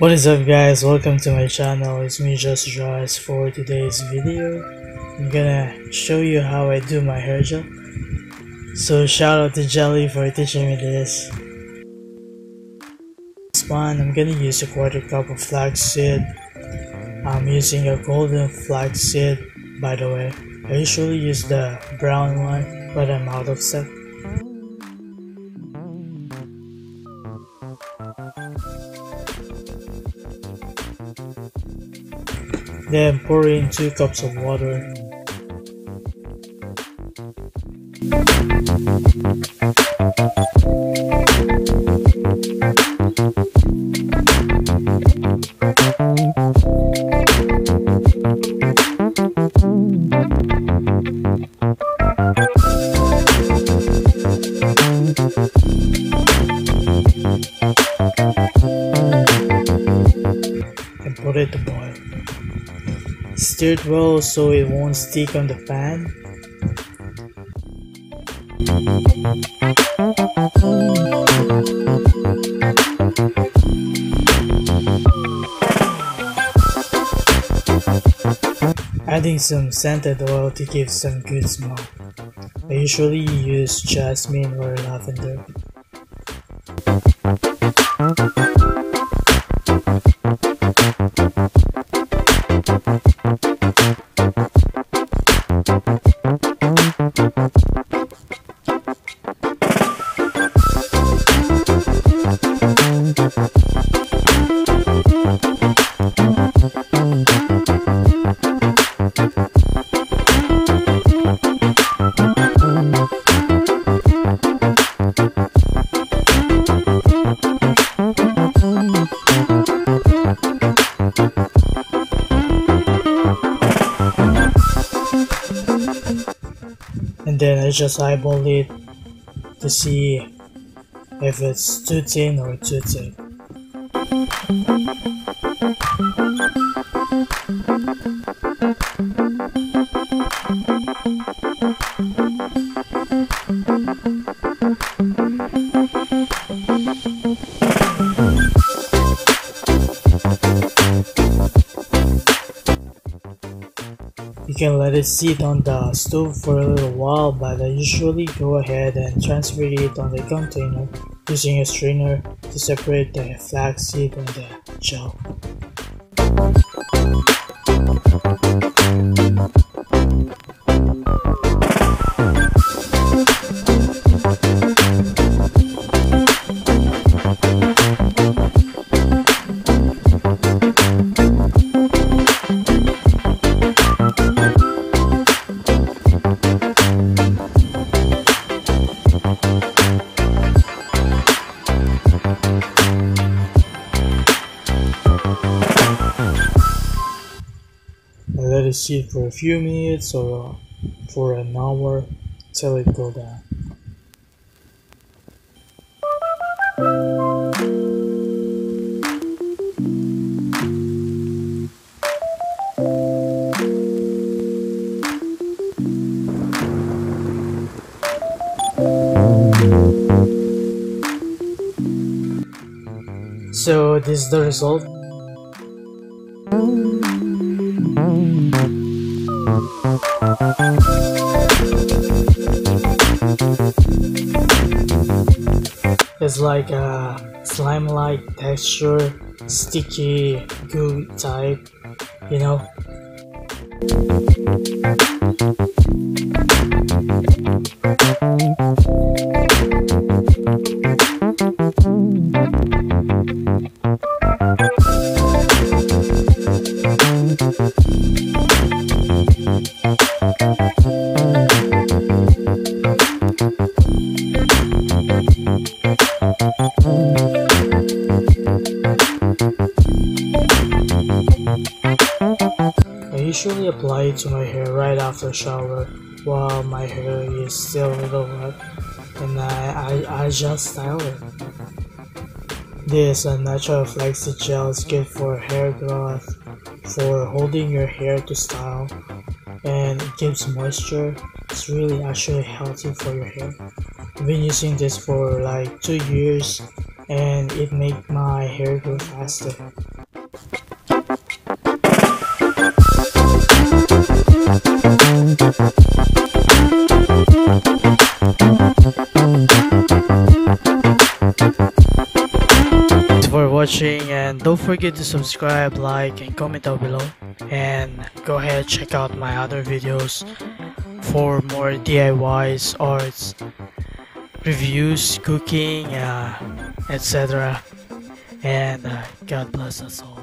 What is up guys, welcome to my channel, it's me Just Druss for today's video. I'm gonna show you how I do my hair gel. So shout out to Jelly for teaching me this. This one, I'm gonna use a quarter cup of flaxseed. I'm using a golden flaxseed by the way. I usually use the brown one but I'm out of stock. Then pour in 2 cups of water. Stir it well so it won't stick on the pan. Adding some scented oil to give some good smell. I usually use jasmine or lavender. Just eyeball it to see if it's too thin or too thick. Hmm. Can let it sit on the stove for a little while but I usually go ahead and transfer it on the container using a strainer to separate the flaxseed and the gel. It sit for a few minutes or for an hour till it go down. So this is the result. It's like a slime-like texture, sticky goo type, you know. Usually apply it to my hair right after shower while my hair is still a little wet and I, I, I just style it. This natural flaxseed gel is good for hair growth, for holding your hair to style, and it gives moisture. It's really actually healthy for your hair. I've been using this for like two years and it make my hair grow faster. Watching and don't forget to subscribe, like and comment down below and go ahead check out my other videos for more DIYs, arts, reviews, cooking, uh, etc. And uh, God bless us all.